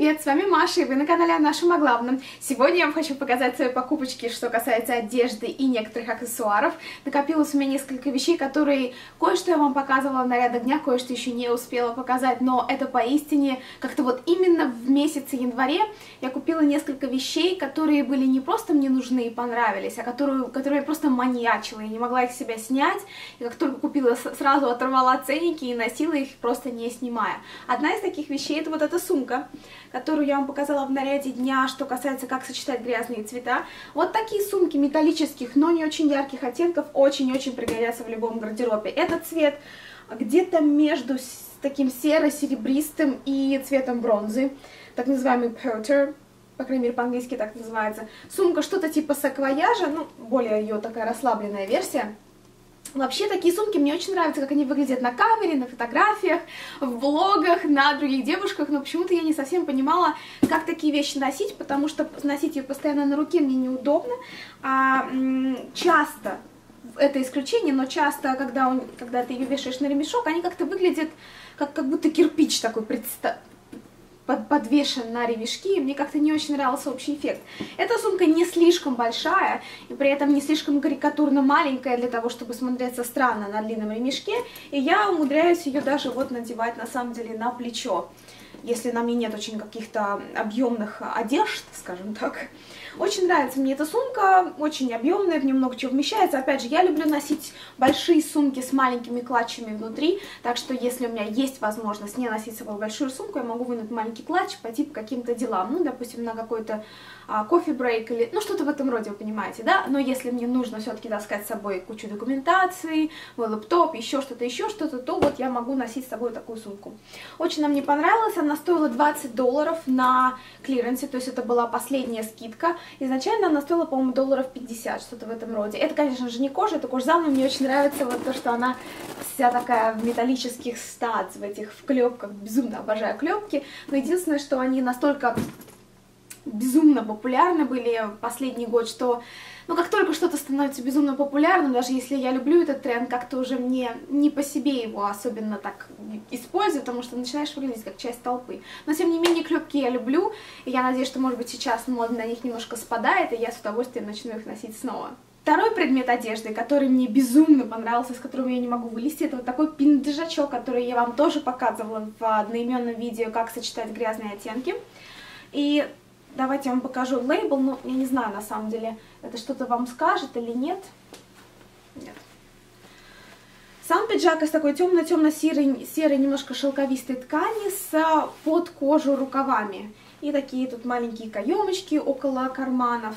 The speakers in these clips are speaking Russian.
привет! С вами Маша, и вы на канале о нашем о главном. Сегодня я вам хочу показать свои покупочки, что касается одежды и некоторых аксессуаров. Накопилось у меня несколько вещей, которые кое-что я вам показывала в нарядах дня, кое-что еще не успела показать, но это поистине как-то вот именно в месяце январе я купила несколько вещей, которые были не просто мне нужны и понравились, а которые, которые я просто маньячила, я не могла их себя снять, и как только купила, сразу оторвала ценники и носила их просто не снимая. Одна из таких вещей это вот эта сумка, которую я вам показала в наряде дня, что касается, как сочетать грязные цвета. Вот такие сумки металлических, но не очень ярких оттенков, очень-очень пригодятся в любом гардеробе. Этот цвет где-то между таким серо-серебристым и цветом бронзы, так называемый pewter, по крайней мере по-английски так называется. Сумка что-то типа саквояжа, ну, более ее такая расслабленная версия. Вообще такие сумки мне очень нравятся, как они выглядят на камере, на фотографиях, в блогах, на других девушках, но почему-то я не совсем понимала, как такие вещи носить, потому что носить ее постоянно на руке мне неудобно, а часто это исключение, но часто, когда, он, когда ты ее вешаешь на ремешок, они как-то выглядят как, как будто кирпич такой предста под, подвешен на ремешки, и мне как-то не очень нравился общий эффект. Эта сумка не слишком большая, и при этом не слишком карикатурно маленькая для того, чтобы смотреться странно на длинном ремешке, и я умудряюсь ее даже вот надевать на самом деле на плечо если на мне нет очень каких-то объемных одежд, скажем так. Очень нравится мне эта сумка, очень объемная, в нее много чего вмещается. Опять же, я люблю носить большие сумки с маленькими клатчами внутри, так что если у меня есть возможность не носить с собой большую сумку, я могу вынуть маленький клатч, пойти по каким-то делам, ну, допустим, на какой-то а, кофе-брейк или, ну, что-то в этом роде, вы понимаете, да? Но если мне нужно все-таки таскать с собой кучу документации, мой лэптоп, еще что-то, еще что-то, то вот я могу носить с собой такую сумку. Очень она мне понравилась, она стоила 20 долларов на клиренсе, то есть это была последняя скидка. Изначально она стоила, по-моему, долларов 50, что-то в этом роде. Это, конечно же, не кожа, это кожзам, но мне очень нравится вот то, что она вся такая в металлических studs, в этих в клепках, безумно обожаю клепки. Но единственное, что они настолько безумно популярны были последний год, что ну как только что-то становится безумно популярным, даже если я люблю этот тренд, как-то уже мне не по себе его особенно так использую, потому что начинаешь выглядеть как часть толпы. Но тем не менее клепки я люблю, и я надеюсь, что может быть сейчас мода на них немножко спадает, и я с удовольствием начну их носить снова. Второй предмет одежды, который мне безумно понравился, с которым я не могу вылезти, это вот такой пиндежачок, который я вам тоже показывала в одноименном видео, как сочетать грязные оттенки. И Давайте я вам покажу лейбл, но я не знаю на самом деле, это что-то вам скажет или нет. Нет. Сам пиджак из такой темно-темно-серой, серой, немножко шелковистой ткани с под кожу рукавами. И такие тут маленькие каемочки около карманов.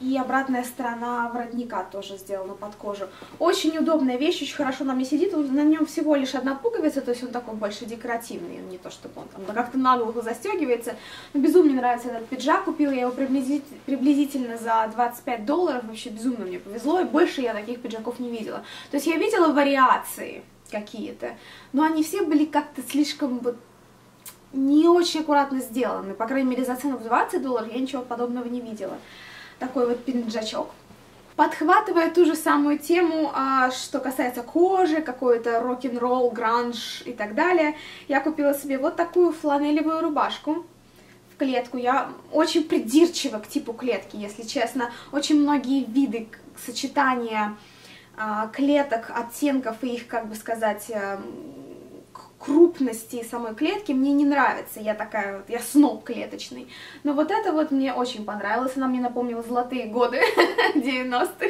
И обратная сторона воротника тоже сделана под кожу. Очень удобная вещь, очень хорошо на мне сидит. На нем всего лишь одна пуговица, то есть он такой больше декоративный. Не то, чтобы он там как-то наглухо застегивается. Но безумно нравится этот пиджак. Купила я его приблизительно за 25 долларов. Вообще безумно мне повезло. И больше я таких пиджаков не видела. То есть я видела вариации какие-то, но они все были как-то слишком вот не очень аккуратно сделаны. По крайней мере, за цену в 20 долларов я ничего подобного не видела такой вот пинджачок. Подхватывая ту же самую тему, а, что касается кожи, какой-то рок-н-ролл, гранж и так далее, я купила себе вот такую фланелевую рубашку в клетку. Я очень придирчива к типу клетки, если честно. Очень многие виды сочетания а, клеток, оттенков и их, как бы сказать, э, крупности самой клетки мне не нравится, я такая вот, я сноб клеточный. Но вот это вот мне очень понравилось, она мне напомнила золотые годы 90-х,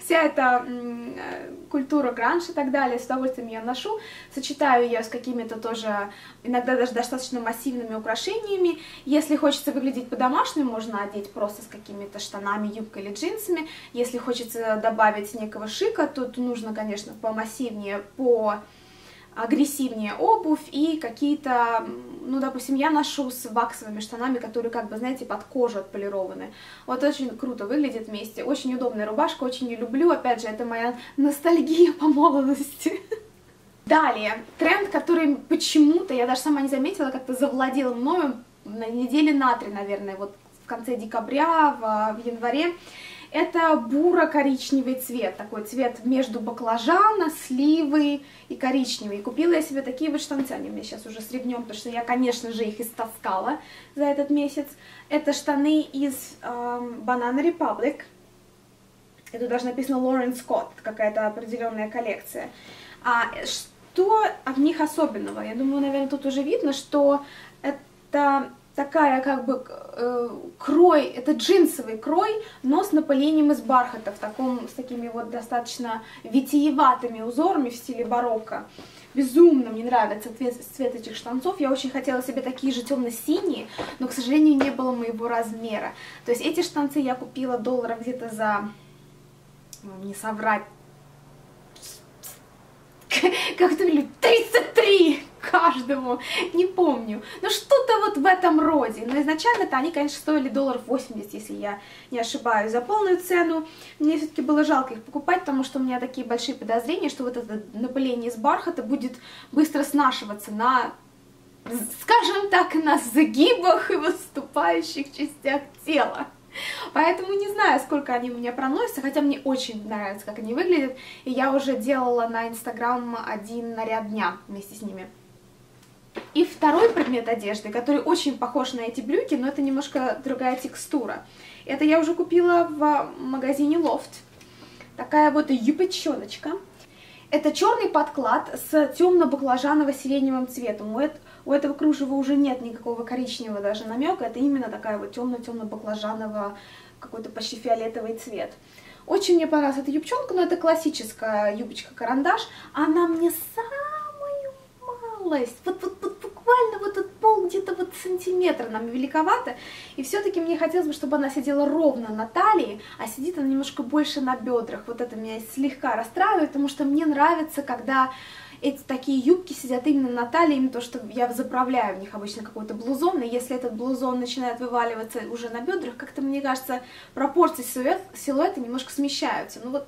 вся эта э, культура гранж и так далее, с удовольствием я ношу, сочетаю ее с какими-то тоже, иногда даже достаточно массивными украшениями. Если хочется выглядеть по-домашнему, можно одеть просто с какими-то штанами, юбкой или джинсами. Если хочется добавить некого шика, то нужно, конечно, помассивнее, по агрессивнее обувь и какие-то, ну, допустим, я ношу с ваксовыми штанами, которые, как бы, знаете, под кожу отполированы. Вот очень круто выглядит вместе, очень удобная рубашка, очень ее люблю, опять же, это моя ностальгия по молодости. Далее, тренд, который почему-то, я даже сама не заметила, как-то завладел мною на неделе на три, наверное, вот в конце декабря, в, в январе, Это буро-коричневый цвет, такой цвет между баклажана, сливы и коричневый. Купила я себе такие вот штанцы, они у меня сейчас уже среднем, потому что я, конечно же, их истаскала за этот месяц. Это штаны из э, Banana Republic. Это даже написано Лорен Скотт, какая-то определенная коллекция. А что от них особенного? Я думаю, наверное, тут уже видно, что это такая как бы э, крой, это джинсовый крой, но с напылением из бархата, в таком, с такими вот достаточно витиеватыми узорами в стиле барокко. Безумно мне нравится цвет, цвет этих штанцов. Я очень хотела себе такие же темно-синие, но, к сожалению, не было моего размера. То есть эти штанцы я купила долларов где-то за, не соврать, как-то 33 каждому, не помню. Но что-то вот в этом роде. Но изначально-то они, конечно, стоили долларов 80, если я не ошибаюсь, за полную цену. Мне все-таки было жалко их покупать, потому что у меня такие большие подозрения, что вот это напыление из бархата будет быстро снашиваться на скажем так, на загибах и выступающих частях тела. Поэтому не знаю, сколько они у меня проносятся, хотя мне очень нравится, как они выглядят. И я уже делала на Инстаграм один наряд дня вместе с ними. И второй предмет одежды, который очень похож на эти брюки, но это немножко другая текстура. Это я уже купила в магазине Loft. Такая вот юбочоночка. Это черный подклад с темно-баклажаново-сиреневым цветом. У, у этого кружева уже нет никакого коричневого даже намека. Это именно такая вот темно-темно-баклажаново, какой-то почти фиолетовый цвет. Очень мне понравилась эта юбчонка, но это классическая юбочка-карандаш. Она мне самую малость, вот, вот, вот буквально вот этот пол где-то вот сантиметр нам великовато, и все-таки мне хотелось бы, чтобы она сидела ровно на талии, а сидит она немножко больше на бедрах. Вот это меня слегка расстраивает, потому что мне нравится, когда эти такие юбки сидят именно на талии, именно то, что я заправляю в них обычно какой-то блузон, и если этот блузон начинает вываливаться уже на бедрах, как-то, мне кажется, пропорции силуэт, силуэта немножко смещаются. Ну вот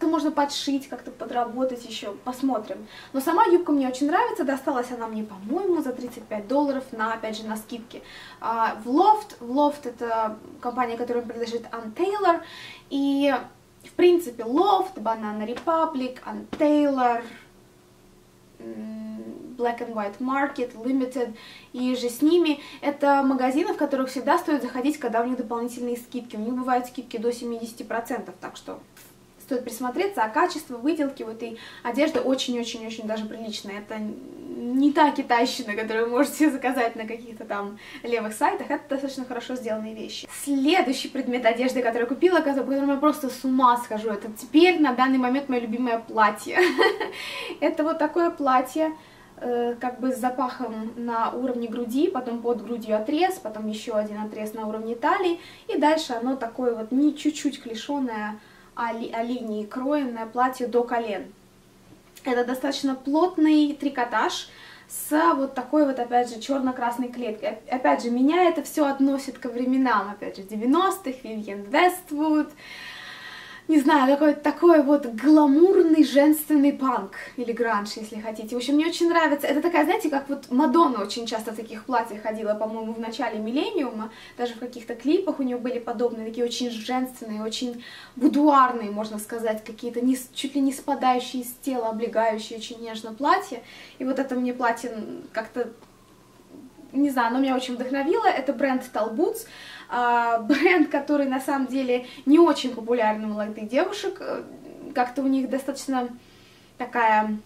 это можно подшить, как-то подработать еще, посмотрим. Но сама юбка мне очень нравится, досталась она мне, по-моему, за 35 долларов, на, опять же, на скидке. А, в Loft, Loft это компания, которая принадлежит Ann Taylor, и, в принципе, Loft, Banana Republic, Ann Taylor, Black and White Market, Limited и же с ними. Это магазины, в которых всегда стоит заходить, когда у них дополнительные скидки. У них бывают скидки до 70%, так что стоит присмотреться, а качество выделки вот этой одежды очень-очень-очень даже приличное. Это не та китайщина, которую вы можете заказать на каких-то там левых сайтах, это достаточно хорошо сделанные вещи. Следующий предмет одежды, который я купила, по которому я просто с ума схожу, это теперь на данный момент мое любимое платье. Это вот такое платье, э, как бы с запахом на уровне груди, потом под грудью отрез, потом еще один отрез на уровне талии, и дальше оно такое вот не чуть-чуть клешеное, а, ли, а линии кроенное платье до колен. Это достаточно плотный трикотаж с вот такой вот, опять же, черно-красной клеткой. Опять же, меня это все относит ко временам, опять же, 90-х, Вивьен Вествуд, не знаю, такой, такой вот гламурный женственный панк, или гранж, если хотите. В общем, мне очень нравится, это такая, знаете, как вот Мадонна очень часто в таких платьях ходила, по-моему, в начале миллениума, даже в каких-то клипах у нее были подобные, такие очень женственные, очень будуарные, можно сказать, какие-то чуть ли не спадающие с тела, облегающие очень нежно платья. И вот это мне платье как-то не знаю, оно меня очень вдохновило, это бренд Talboots, а, бренд, который на самом деле не очень популярен у молодых девушек, э, как-то у них достаточно такая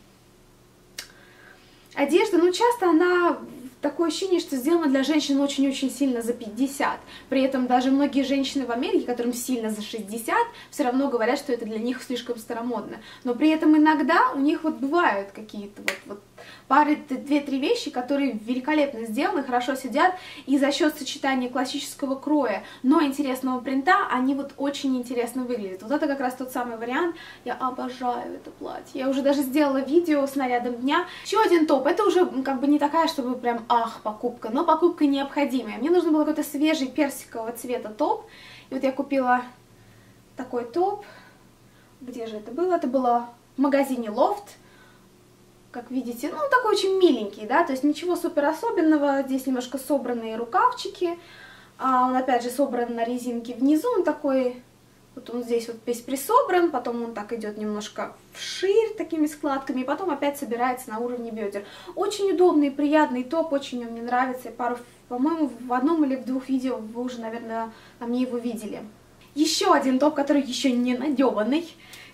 одежда, ну часто она такое ощущение, что сделано для женщин очень-очень сильно за 50. При этом даже многие женщины в Америке, которым сильно за 60, все равно говорят, что это для них слишком старомодно. Но при этом иногда у них вот бывают какие-то вот, вот пары, две-три вещи, которые великолепно сделаны, хорошо сидят, и за счет сочетания классического кроя, но интересного принта, они вот очень интересно выглядят. Вот это как раз тот самый вариант, я обожаю это платье. Я уже даже сделала видео с нарядом дня. Еще один топ, это уже как бы не такая, чтобы прям ах, покупка, но покупка необходимая. Мне нужно было какой-то свежий персикового цвета топ, и вот я купила такой топ, где же это было? Это было в магазине Loft, как видите, ну, такой очень миленький, да, то есть ничего супер особенного, здесь немножко собранные рукавчики, а он, опять же, собран на резинке внизу, он такой Вот он здесь вот весь присобран, потом он так идет немножко вширь такими складками, и потом опять собирается на уровне бедер. Очень удобный, приятный топ, очень он мне нравится. Я пару, по-моему, в одном или в двух видео вы уже, наверное, на мне его видели. Еще один топ, который еще не надеванный.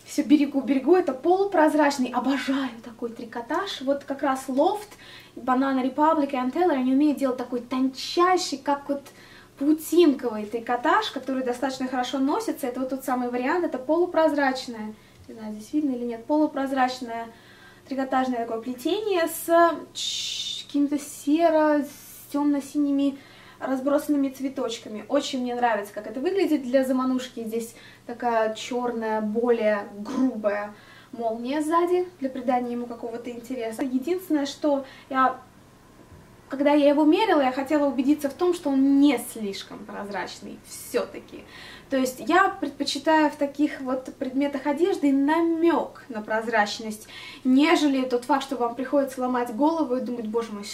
Все берегу-берегу, это полупрозрачный. Обожаю такой трикотаж. Вот как раз лофт, Banana Republic и Anteller, они умеют делать такой тончайший, как вот паутинковый трикотаж, который достаточно хорошо носится. Это вот тот самый вариант, это полупрозрачное, не знаю, здесь видно или нет, полупрозрачное трикотажное такое плетение с каким-то серо, темно-синими разбросанными цветочками. Очень мне нравится, как это выглядит для заманушки. Здесь такая черная, более грубая молния сзади, для придания ему какого-то интереса. Единственное, что я когда я его мерила, я хотела убедиться в том, что он не слишком прозрачный все-таки. То есть я предпочитаю в таких вот предметах одежды намек на прозрачность, нежели тот факт, что вам приходится ломать голову и думать, боже мой,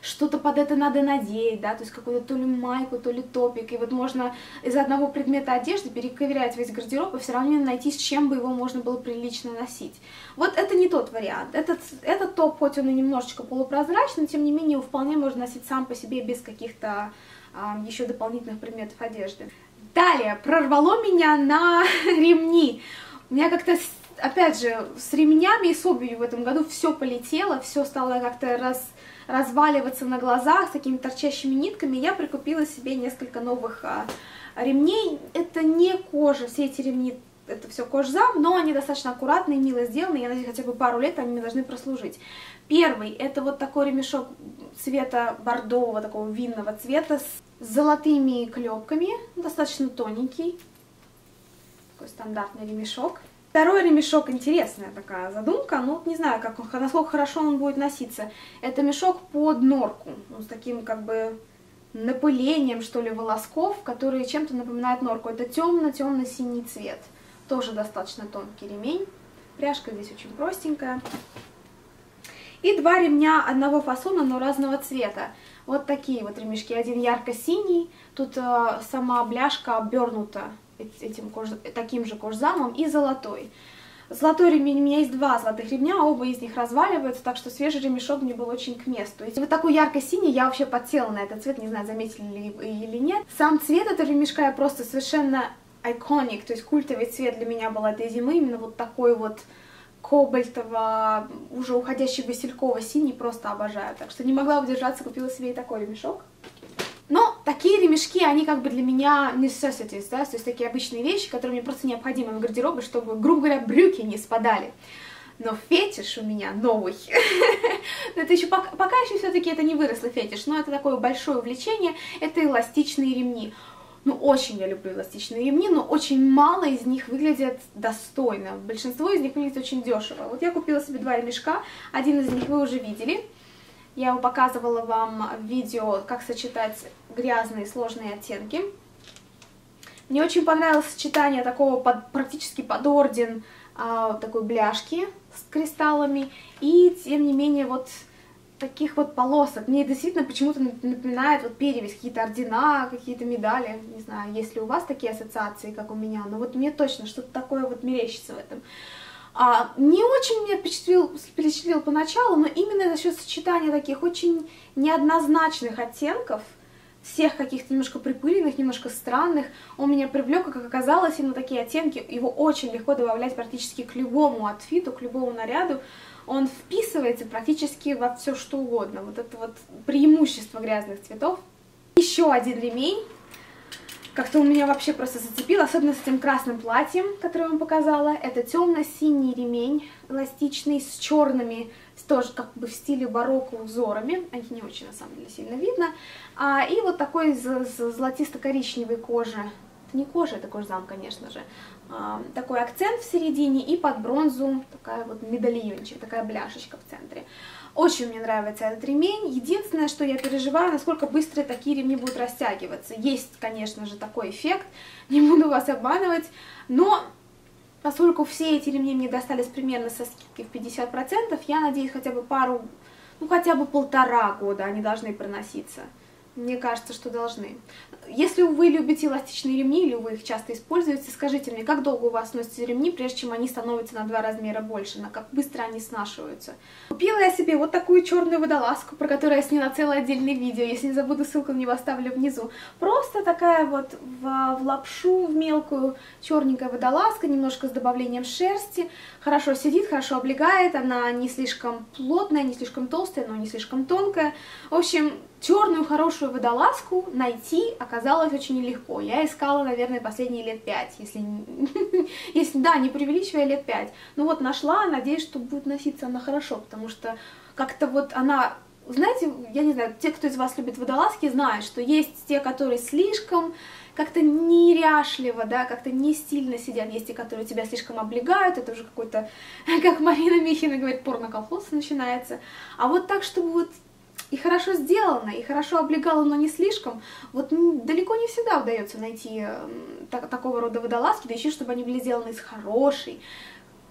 что-то под это надо надеть, да, то есть какую-то то ли майку, то ли топик, и вот можно из одного предмета одежды перековырять весь гардероб и все равно найти, с чем бы его можно было прилично носить. Вот это не тот вариант. Этот, этот топ, хоть он и немножечко полупрозрачный, тем не менее его вполне можно носить сам по себе без каких-то а, еще дополнительных предметов одежды. Далее, прорвало меня на ремни. У меня как-то, опять же, с ремнями и с обувью в этом году все полетело, все стало как-то раз, разваливаться на глазах с такими торчащими нитками. Я прикупила себе несколько новых а, ремней. Это не кожа, все эти ремни это все кожзам, но они достаточно аккуратные, мило сделаны, я надеюсь, хотя бы пару лет они мне должны прослужить. Первый, это вот такой ремешок цвета бордового, такого винного цвета, с золотыми клепками, достаточно тоненький, такой стандартный ремешок. Второй ремешок, интересная такая задумка, ну не знаю, как он, насколько хорошо он будет носиться. Это мешок под норку, ну, с таким как бы напылением, что ли, волосков, которые чем-то напоминают норку. Это темно-темно-синий цвет, тоже достаточно тонкий ремень. Пряжка здесь очень простенькая. И два ремня одного фасона, но разного цвета. Вот такие вот ремешки. Один ярко-синий, тут э, сама бляшка обернута этим кож... таким же кожзамом, и золотой. Золотой ремень, у меня есть два золотых ремня, оба из них разваливаются, так что свежий ремешок мне был очень к месту. И вот такой ярко-синий, я вообще подсела на этот цвет, не знаю, заметили ли или нет. Сам цвет этого ремешка я просто совершенно iconic, то есть культовый цвет для меня был этой зимы, именно вот такой вот кобальтово, уже уходящий васильково синий, просто обожаю. Так что не могла удержаться, купила себе и такой ремешок. Но такие ремешки, они как бы для меня necessities, да, то есть такие обычные вещи, которые мне просто необходимы в гардеробе, чтобы, грубо говоря, брюки не спадали. Но фетиш у меня новый. это еще пока, пока еще все-таки это не выросло фетиш, но это такое большое увлечение, это эластичные ремни. Ну, очень я люблю эластичные ремни, но очень мало из них выглядят достойно. Большинство из них выглядит очень дешево. Вот я купила себе два ремешка, один из них вы уже видели. Я показывала вам в видео, как сочетать грязные сложные оттенки. Мне очень понравилось сочетание такого под, практически под орден а, такой бляшки с кристаллами. И, тем не менее, вот таких вот полосок. Мне действительно почему-то напоминает вот перевесь, какие-то ордена, какие-то медали. Не знаю, есть ли у вас такие ассоциации, как у меня, но вот мне точно что-то такое вот мерещится в этом. А, не очень меня впечатлил, впечатлил поначалу, но именно за счет сочетания таких очень неоднозначных оттенков, всех каких-то немножко припыленных, немножко странных, он меня привлек, как оказалось, именно такие оттенки, его очень легко добавлять практически к любому отфиту, к любому наряду, он вписывается практически во все что угодно. Вот это вот преимущество грязных цветов. Еще один ремень. Как-то он меня вообще просто зацепил, особенно с этим красным платьем, которое я вам показала. Это темно-синий ремень, эластичный, с черными, тоже как бы в стиле барокко узорами. Они не очень, на самом деле, сильно видно. А, и вот такой золотисто-коричневой кожи. Это не кожа, это кожзам, конечно же такой акцент в середине и под бронзу такая вот медальончик, такая бляшечка в центре. Очень мне нравится этот ремень. Единственное, что я переживаю, насколько быстро такие ремни будут растягиваться. Есть, конечно же, такой эффект, не буду вас обманывать, но поскольку все эти ремни мне достались примерно со скидкой в 50%, я надеюсь хотя бы пару, ну хотя бы полтора года они должны проноситься. Мне кажется, что должны. Если вы любите эластичные ремни или вы их часто используете, скажите мне, как долго у вас носятся ремни, прежде чем они становятся на два размера больше, на как быстро они снашиваются. Купила я себе вот такую черную водолазку, про которую я сняла целое отдельное видео, если не забуду, ссылку на него оставлю внизу. Просто такая вот в, в лапшу, в мелкую черненькая водолазка, немножко с добавлением шерсти, хорошо сидит, хорошо облегает, она не слишком плотная, не слишком толстая, но не слишком тонкая. В общем, черную хорошую водолазку найти оказалось очень нелегко. Я искала, наверное, последние лет пять, если, если да, не преувеличивая лет пять. Ну вот нашла, надеюсь, что будет носиться она хорошо, потому что как-то вот она знаете, я не знаю, те, кто из вас любит водолазки, знают, что есть те, которые слишком как-то неряшливо, да, как-то не стильно сидят, есть те, которые тебя слишком облегают, это уже какой-то, как Марина Михина говорит, порно-колхоз начинается. А вот так, чтобы вот и хорошо сделано, и хорошо облегало, но не слишком, вот далеко не всегда удается найти так, такого рода водолазки, да еще чтобы они были сделаны из хорошей,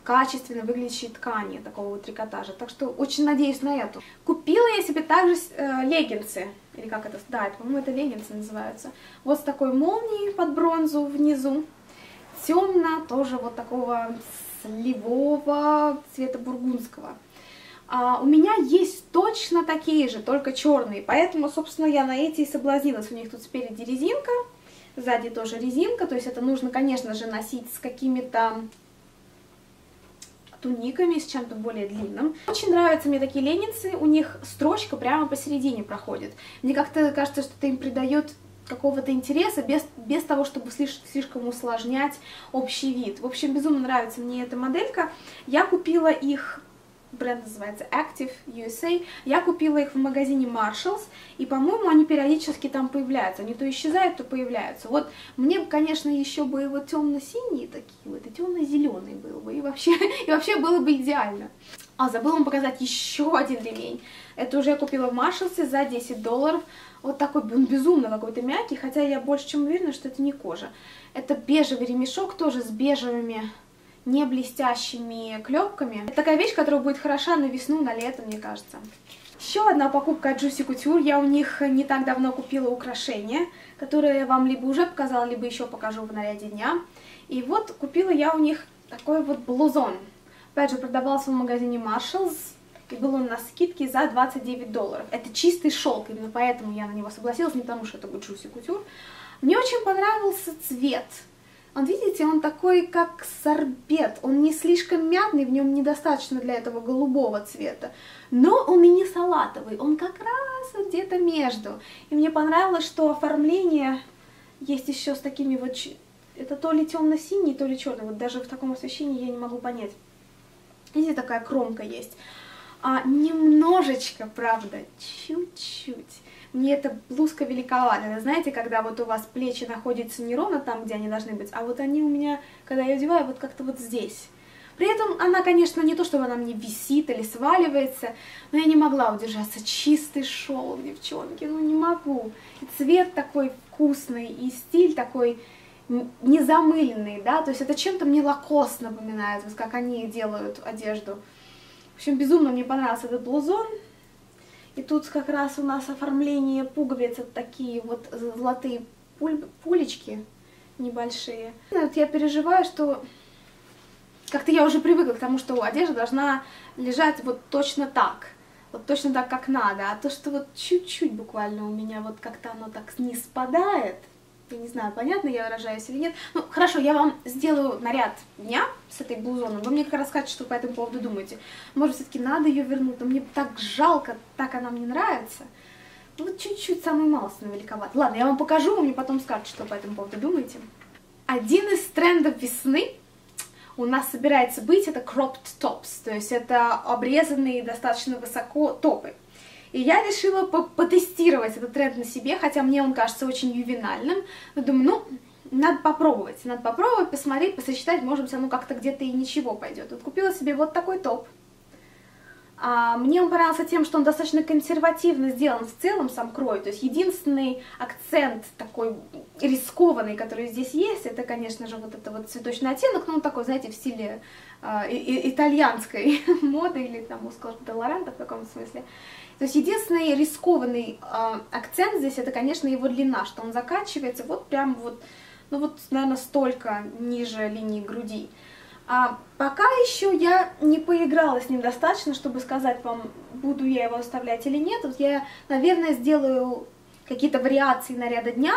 качественно выглядящей ткани, такого вот трикотажа. Так что очень надеюсь на эту. Купила я себе также э, леггинсы, или как это, да, по-моему, это леггинсы называются. Вот с такой молнией под бронзу внизу, темно, тоже вот такого сливового цвета бургундского. А, у меня есть точно такие же, только черные, поэтому, собственно, я на эти и соблазнилась. У них тут спереди резинка, сзади тоже резинка, то есть это нужно, конечно же, носить с какими-то туниками, с чем-то более длинным. Очень нравятся мне такие ленинцы, у них строчка прямо посередине проходит. Мне как-то кажется, что это им придает какого-то интереса, без, без того, чтобы слишком усложнять общий вид. В общем, безумно нравится мне эта моделька. Я купила их бренд называется Active USA. Я купила их в магазине Marshalls, и, по-моему, они периодически там появляются. Они то исчезают, то появляются. Вот мне, конечно, еще бы вот темно-синие такие вот, и темно-зеленые было бы, и вообще, и вообще было бы идеально. А, забыла вам показать еще один ремень. Это уже я купила в Marshalls за 10 долларов. Вот такой, он безумно какой-то мягкий, хотя я больше чем уверена, что это не кожа. Это бежевый ремешок, тоже с бежевыми не блестящими клепками. Это такая вещь, которая будет хороша на весну, на лето, мне кажется. Еще одна покупка от Juicy Couture. Я у них не так давно купила украшения, которые я вам либо уже показала, либо еще покажу в наряде дня. И вот купила я у них такой вот блузон. Опять же, продавался в магазине Marshalls. И был он на скидке за 29 долларов. Это чистый шелк, именно поэтому я на него согласилась, не потому что это будет Juicy Couture. Мне очень понравился цвет. Он, видите, он такой, как сорбет. Он не слишком мятный, в нем недостаточно для этого голубого цвета. Но он и не салатовый, он как раз вот где-то между. И мне понравилось, что оформление есть еще с такими вот... Это то ли темно-синий, то ли черный. Вот даже в таком освещении я не могу понять. Видите, такая кромка есть. А, немножечко, правда, чуть-чуть мне эта блузка великовата. Знаете, когда вот у вас плечи находятся не ровно там, где они должны быть, а вот они у меня, когда я одеваю, вот как-то вот здесь. При этом она, конечно, не то, чтобы она мне висит или сваливается, но я не могла удержаться. Чистый шел, девчонки, ну не могу. И цвет такой вкусный, и стиль такой незамыленный, да, то есть это чем-то мне лакос напоминает, вот как они делают одежду. В общем, безумно мне понравился этот блузон, и тут как раз у нас оформление пуговиц, вот такие вот золотые пуль, пулечки небольшие. Вот я переживаю, что как-то я уже привыкла к тому, что одежда должна лежать вот точно так. Вот точно так, как надо. А то, что вот чуть-чуть буквально у меня вот как-то оно так не спадает, я не знаю, понятно я выражаюсь или нет. Ну, хорошо, я вам сделаю наряд дня с этой блузоном. Вы мне как раз скажете, что по этому поводу думаете. Может, все-таки надо ее вернуть, но мне так жалко, так она мне нравится. Ну, вот чуть-чуть, самый малость великоват. Ладно, я вам покажу, вы мне потом скажете, что по этому поводу думаете. Один из трендов весны у нас собирается быть, это cropped tops, то есть это обрезанные достаточно высоко топы. И я решила по потестировать этот тренд на себе, хотя мне он кажется очень ювенальным. Но думаю, ну, надо попробовать, надо попробовать, посмотреть, посочетать, может быть, оно как-то где-то и ничего пойдет. Вот купила себе вот такой топ. А, мне он понравился тем, что он достаточно консервативно сделан в целом, сам крой. То есть единственный акцент такой рискованный, который здесь есть, это, конечно же, вот это вот цветочный оттенок, но он такой, знаете, в стиле э, итальянской моды или там, у Лоранта в каком смысле. То есть единственный рискованный э, акцент здесь, это, конечно, его длина, что он заканчивается вот прям вот, ну вот, наверное, столько ниже линии груди. А пока еще я не поиграла с ним достаточно, чтобы сказать вам, буду я его оставлять или нет. Вот я, наверное, сделаю какие-то вариации наряда дня,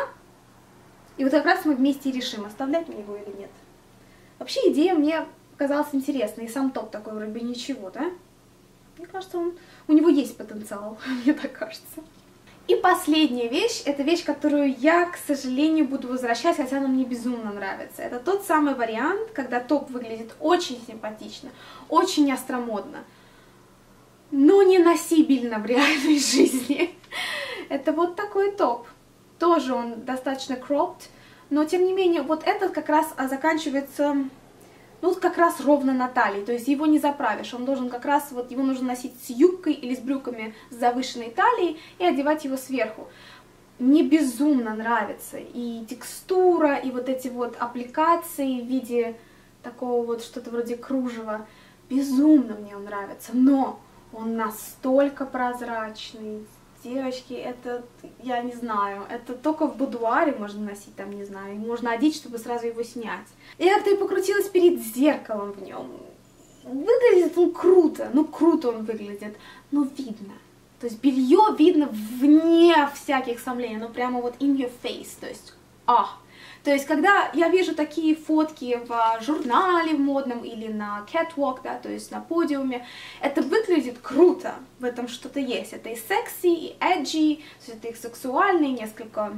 и вот как раз мы вместе решим, оставлять мне его или нет. Вообще идея мне казалась интересной, и сам топ такой вроде бы ничего, да? Мне кажется, он, у него есть потенциал, мне так кажется. И последняя вещь, это вещь, которую я, к сожалению, буду возвращать, хотя она мне безумно нравится. Это тот самый вариант, когда топ выглядит очень симпатично, очень остромодно, но не носибельно в реальной жизни. Это вот такой топ. Тоже он достаточно cropped, но тем не менее, вот этот как раз а, заканчивается ну, как раз ровно на талии, то есть его не заправишь, он должен как раз, вот его нужно носить с юбкой или с брюками с завышенной талией и одевать его сверху. Мне безумно нравится и текстура, и вот эти вот аппликации в виде такого вот что-то вроде кружева, безумно мне он нравится, но он настолько прозрачный, девочки, это, я не знаю, это только в будуаре можно носить, там, не знаю, можно одеть, чтобы сразу его снять. И как-то и покрутилась перед зеркалом в нем. Выглядит он круто, ну круто он выглядит, но видно. То есть белье видно вне всяких сомнений, ну прямо вот in your face, то есть, а, то есть, когда я вижу такие фотки в журнале модном или на catwalk, да, то есть на подиуме, это выглядит круто, в этом что-то есть. Это и секси, и edgy, то есть это и сексуально, и несколько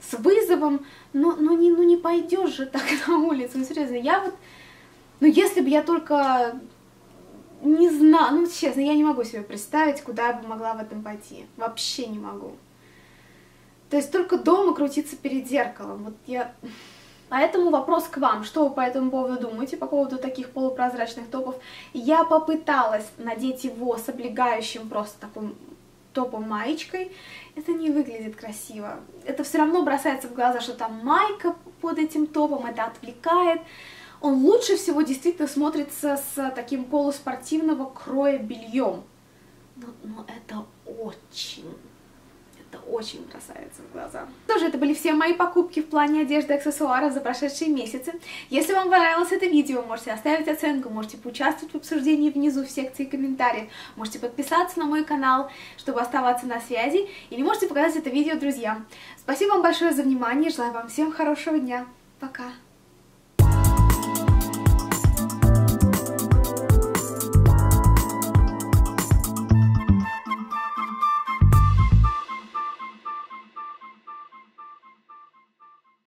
с вызовом, но, но не, ну не пойдешь же так на улицу, ну серьезно, я вот, ну если бы я только не знаю, ну честно, я не могу себе представить, куда я бы могла в этом пойти, вообще не могу. То есть только дома крутиться перед зеркалом. Вот я... Поэтому вопрос к вам, что вы по этому поводу думаете, по поводу таких полупрозрачных топов. Я попыталась надеть его с облегающим просто таким топом маечкой. Это не выглядит красиво. Это все равно бросается в глаза, что там майка под этим топом, это отвлекает. Он лучше всего действительно смотрится с таким полуспортивного кроя бельем. Но, но это очень очень бросается в глаза. Тоже это были все мои покупки в плане одежды и аксессуаров за прошедшие месяцы. Если вам понравилось это видео, можете оставить оценку, можете поучаствовать в обсуждении внизу в секции комментариев, можете подписаться на мой канал, чтобы оставаться на связи, или можете показать это видео друзьям. Спасибо вам большое за внимание, желаю вам всем хорошего дня. Пока!